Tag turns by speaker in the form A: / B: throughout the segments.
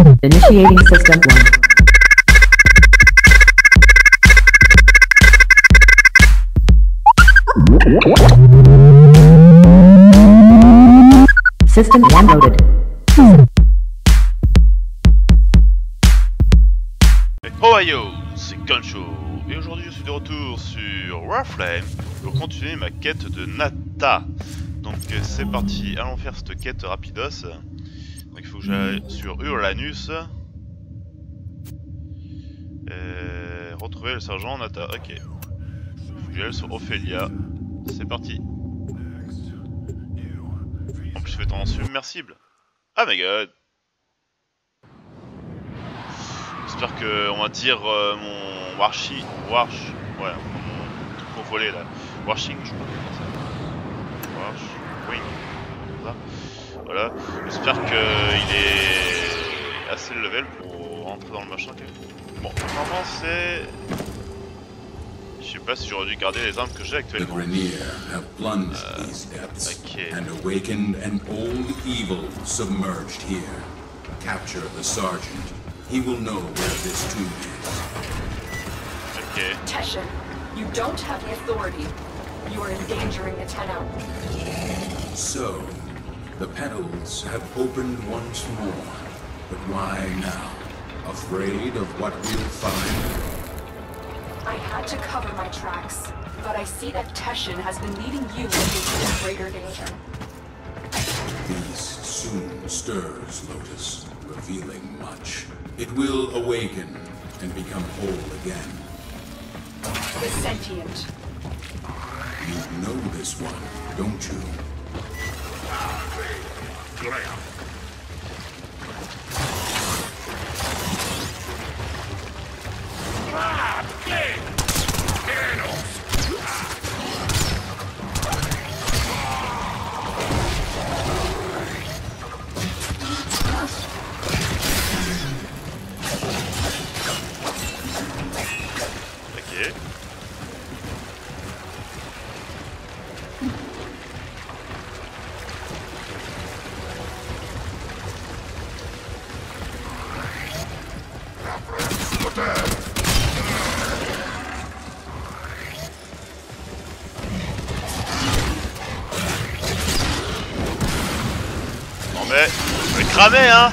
A: Initiating system 1. System 1 loaded.
B: Ohio, c'est Kancho et aujourd'hui je suis de retour sur Warframe pour continuer ma quête de Nata. Donc euh, c'est parti, allons faire cette quête rapidos. Il faut que j'aille sur Urlanus. Euh, retrouver le sergent Nata, ok. Il faut que j'aille sur Ophelia. C'est parti. En plus je fais en submersible. Ah my god J'espère que on va dire euh, mon Warshi, Warsh, ouais, mon voler là, Warshing, je crois que ça. Warsh, Wing. Voilà. J'espère qu'il est assez level pour rentrer dans le machin. Bon, normalement c'est, je sais pas si j'aurais dû garder les armes que j'ai
C: The
B: actuellement.
C: Grineer have plunged these depths
B: okay.
C: and awakened an old evil submerged here. Capture the sergeant. He will know where this tomb is.
B: Ok.
D: Teshin, you don't have the authority. You are endangering the Tenno.
C: So, the petals have opened once more. But why now? Afraid of what we'll find?
D: I had to cover my tracks, but I see that Teshin has been leading you into greater danger.
C: Beast soon stirs, Lotus, revealing much. It will awaken and become whole again.
D: The sentient.
C: You know this one, don't you?
B: Ok. Mais, je vais cramer hein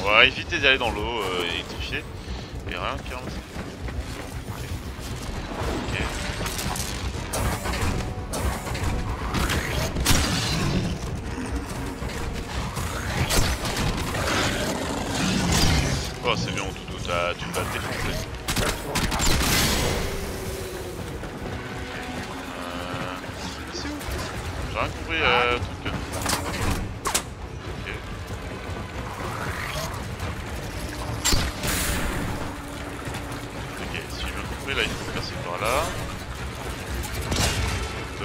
B: On va éviter d'aller dans l'eau euh, électrifiée. Et rien qui ramasse. Ok. Oh, c'est bien, Doudou, t'as- tu vas te défoncer. Euh, C'est où? J'ai rien compris, euh.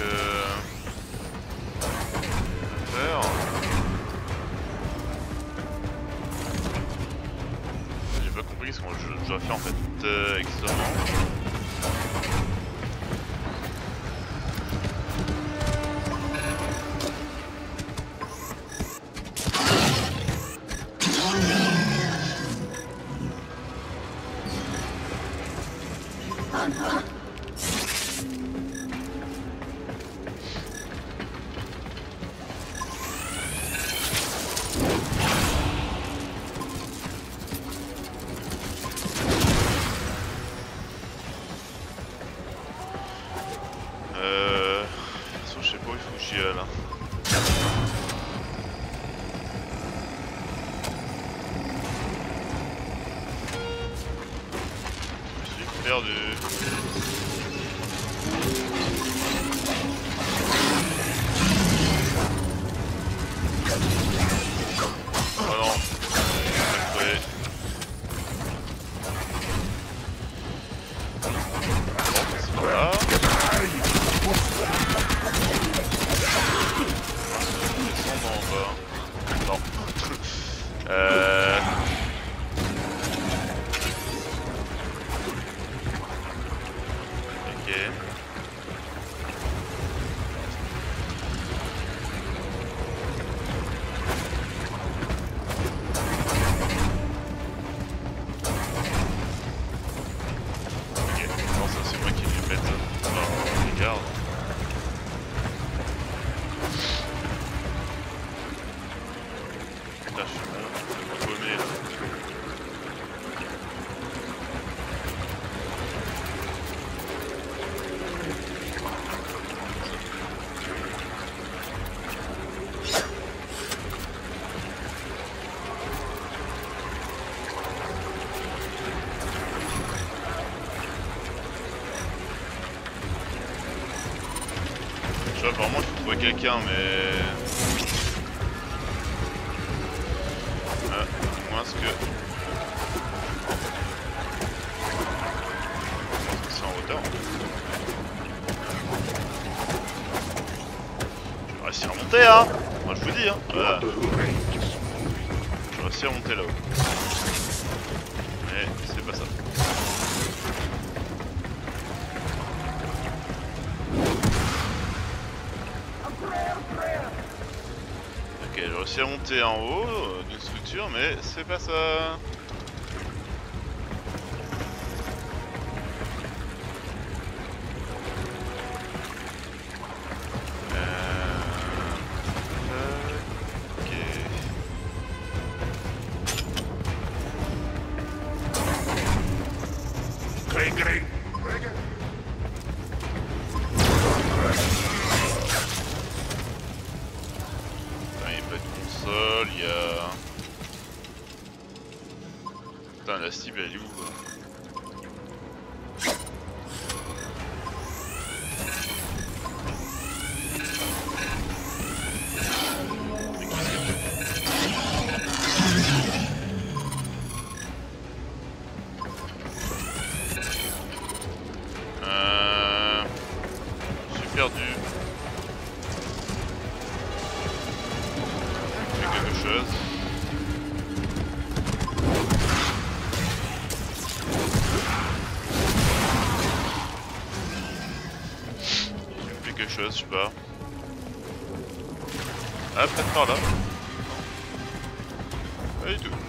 B: euh... faire. J'ai pas compris ce que je, dois faire en fait euh, exactement. Aille là. Suis perdu. Euh... américain, mais réussi monter en haut euh, d'une structure, mais c'est pas ça. Putain, la cible elle est où Nej, det klarar Vad gör du?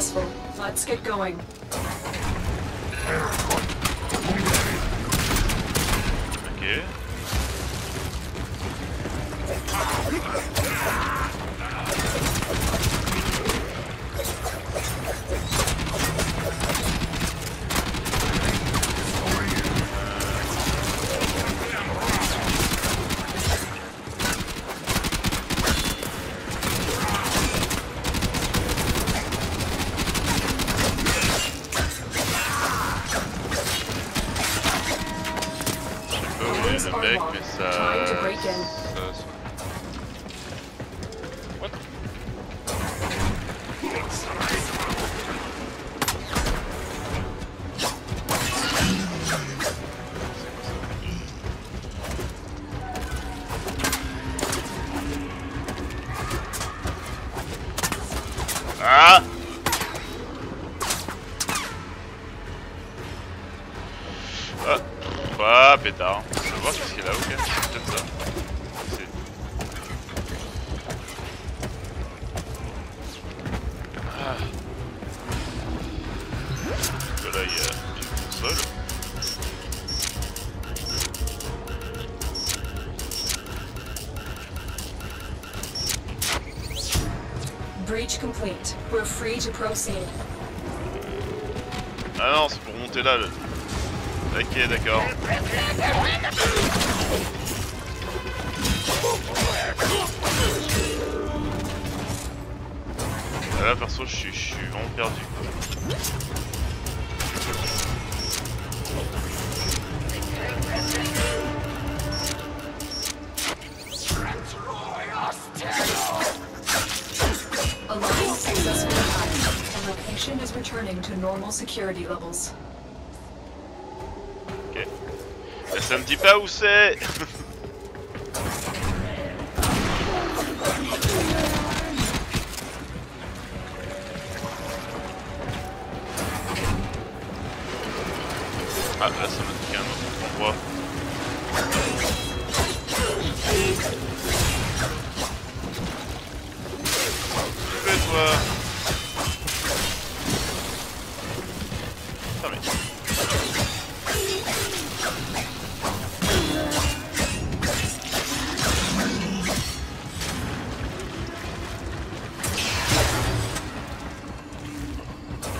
D: successful. Let's get going.
B: Okay.
D: Breach complete. We're free to proceed.
B: Ah non, c'est pour monter là. Le... Ok, d'accord. Ah, Là, perso, je suis vraiment perdu.
D: Location is returning to normal security levels.
B: Ok. Ça me dit pas où c'est Ah, là ça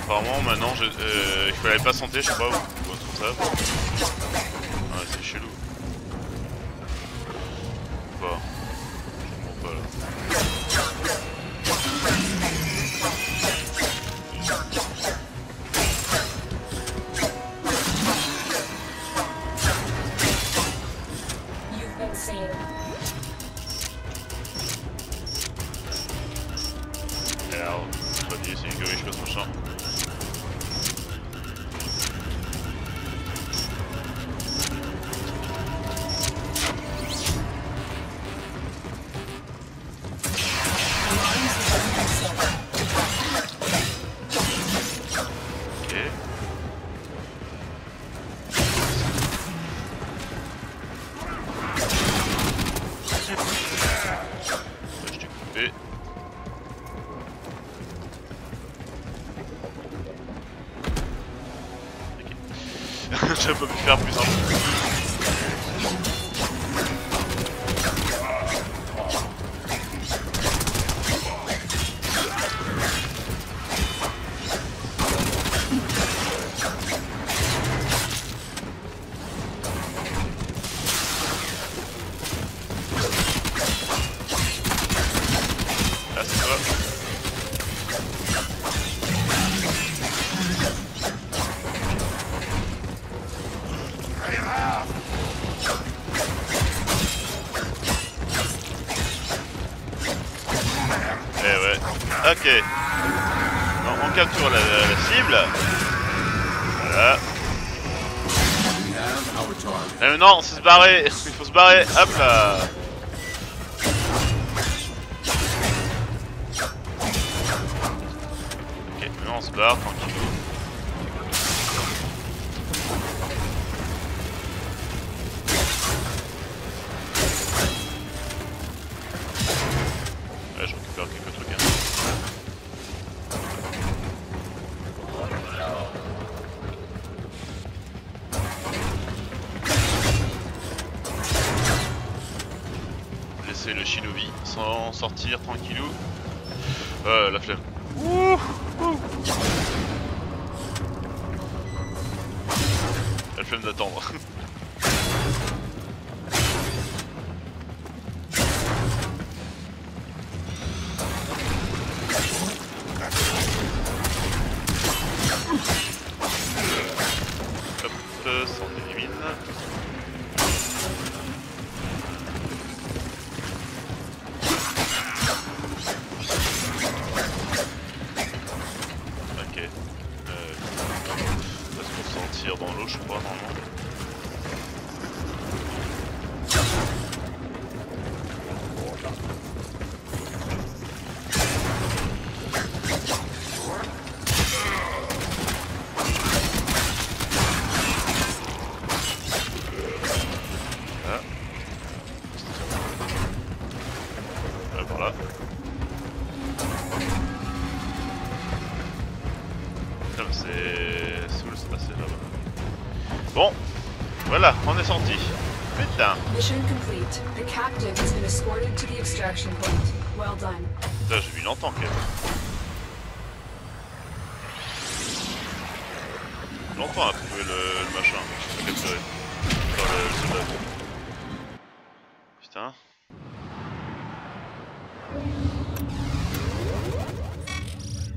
B: Apparemment maintenant je, euh, il fallait pas santé je pas ou, ou un truc comme ça. Ouais c'est chelou. Pas. Je comprends pas là. Ok. J'avais pas
C: target.
B: Eh non, c'est se barrer. Il faut se barrer. Hop là. Ok, maintenant on se barre tranquille. Sortir tranquillou. Euh, la flemme.
D: Mission complete. The captive has been escorted to the extraction point. Well done.
B: Putain, j'ai mis longtemps quand même. Longtemps à trouver le, le machin. J'ai capturé. Enfin, le, le soldat. Putain.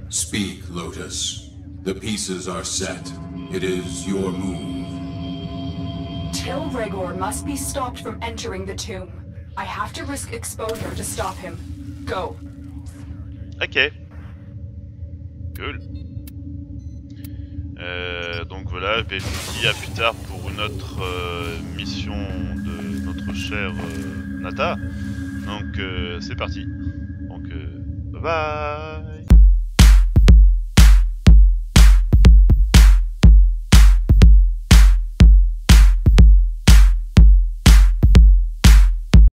C: Speak, Lotus. The pieces are set. It is your move.
D: Till Regor must be stopped from entering the tomb. I have to risk exposure to stop him. Go.
B: Ok. Cool. Euh, donc voilà, je vous dis à plus tard pour une autre euh, mission de notre cher euh, Nata. Donc euh, c'est parti. Donc euh, bye bye